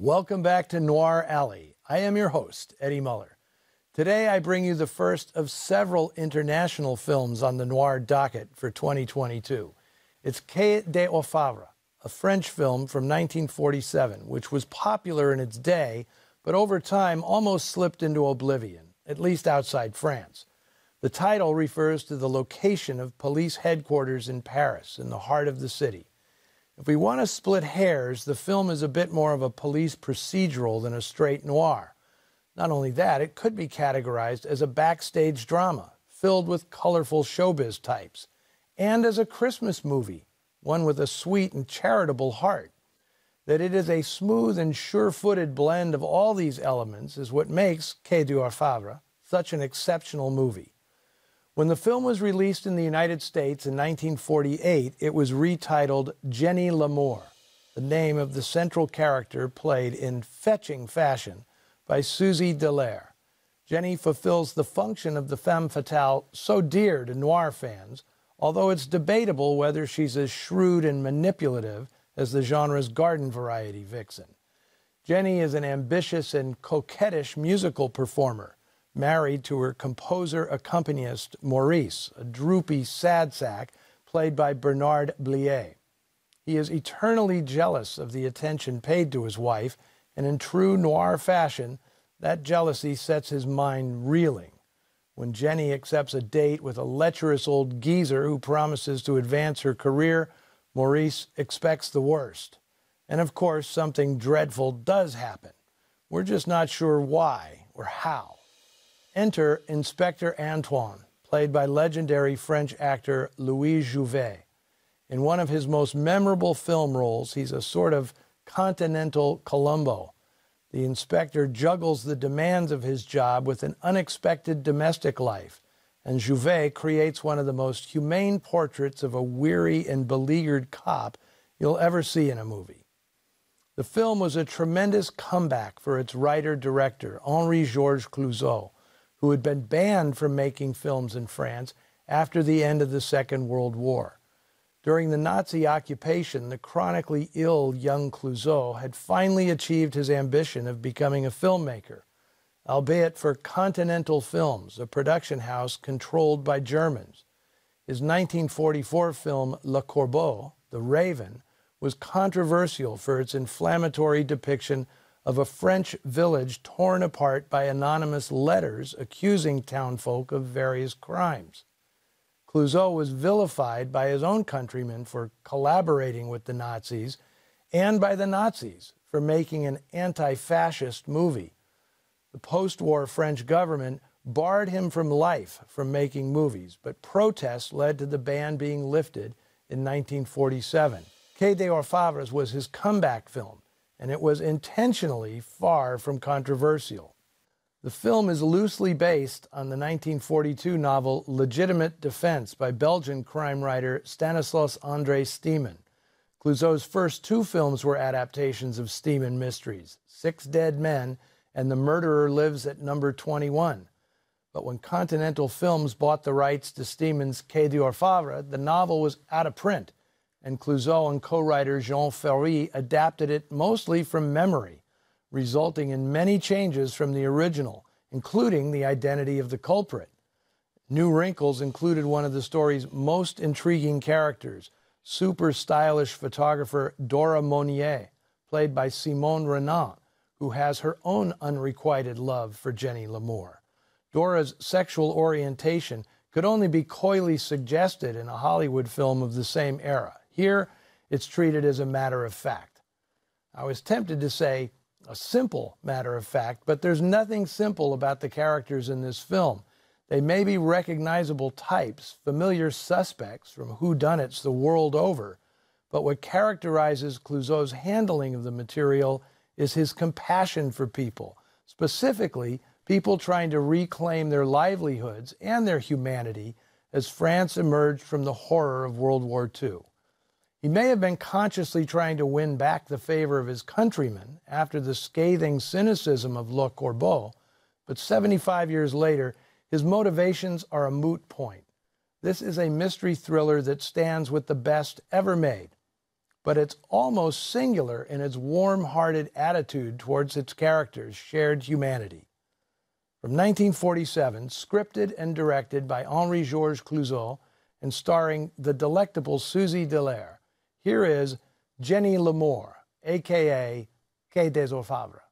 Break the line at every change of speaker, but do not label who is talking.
Welcome back to Noir Alley. I am your host, Eddie Muller. Today I bring you the first of several international films on the noir docket for 2022. It's Quai des Orfèvres, a French film from 1947, which was popular in its day, but over time almost slipped into oblivion, at least outside France. The title refers to the location of police headquarters in Paris, in the heart of the city. If we want to split hairs, the film is a bit more of a police procedural than a straight noir. Not only that, it could be categorized as a backstage drama filled with colorful showbiz types, and as a Christmas movie, one with a sweet and charitable heart. That it is a smooth and sure footed blend of all these elements is what makes Quai des Orfèvres such an exceptional movie. When the film was released in the United States in 1948, it was retitled Jenny Lamour, the name of the central character played in fetching fashion by Suzy Delair. Jenny fulfills the function of the femme fatale so dear to noir fans, although it's debatable whether she's as shrewd and manipulative as the genre's garden variety vixen. Jenny is an ambitious and coquettish musical performer married to her composer accompanist Maurice, a droopy sad sack played by Bernard Blier. He is eternally jealous of the attention paid to his wife, and in true noir fashion, that jealousy sets his mind reeling. When Jenny accepts a date with a lecherous old geezer who promises to advance her career, Maurice expects the worst. And of course, something dreadful does happen. We're just not sure why or how. Enter Inspector Antoine, played by legendary French actor Louis Jouvet. In one of his most memorable film roles, he's a sort of continental Columbo. The inspector juggles the demands of his job with an unexpected domestic life, and Jouvet creates one of the most humane portraits of a weary and beleaguered cop you'll ever see in a movie. The film was a tremendous comeback for its writer director, Henri Georges Clouzot who had been banned from making films in France after the end of the Second World War. During the Nazi occupation, the chronically ill young Clouzot had finally achieved his ambition of becoming a filmmaker, albeit for Continental Films, a production house controlled by Germans. His 1944 film Le Corbeau, The Raven, was controversial for its inflammatory depiction of a French village torn apart by anonymous letters accusing townfolk of various crimes. Clouzot was vilified by his own countrymen for collaborating with the Nazis and by the Nazis for making an anti fascist movie. The post war French government barred him from life from making movies, but protests led to the ban being lifted in 1947. Quai des Orfèvres was his comeback film and it was intentionally far from controversial. The film is loosely based on the 1942 novel Legitimate Defense by Belgian crime writer Stanislas Andre Steeman. Clouzot's first two films were adaptations of Steeman mysteries Six Dead Men and The Murderer Lives at Number 21. But when Continental Films bought the rights to Steeman's Quai des Orfèvres, the novel was out of print and Clouzot and co writer Jean Ferry adapted it mostly from memory, resulting in many changes from the original, including the identity of the culprit. New Wrinkles included one of the story's most intriguing characters, super stylish photographer Dora Monnier, played by Simone Renant, who has her own unrequited love for Jenny Lamour. Dora's sexual orientation could only be coyly suggested in a Hollywood film of the same era. Here, it's treated as a matter of fact. I was tempted to say a simple matter of fact, but there's nothing simple about the characters in this film. They may be recognizable types, familiar suspects from whodunits the world over, but what characterizes Clouzot's handling of the material is his compassion for people, specifically people trying to reclaim their livelihoods and their humanity as France emerged from the horror of World War II. He may have been consciously trying to win back the favor of his countrymen after the scathing cynicism of Le Corbeau, but 75 years later, his motivations are a moot point. This is a mystery thriller that stands with the best ever made. but it's almost singular in its warm hearted attitude towards its characters' shared humanity. From 1947, scripted and directed by Henri Georges Clouzot and starring the delectable Suzy Delair, here is Jenny Lamour, aka Quai des Orfèvres.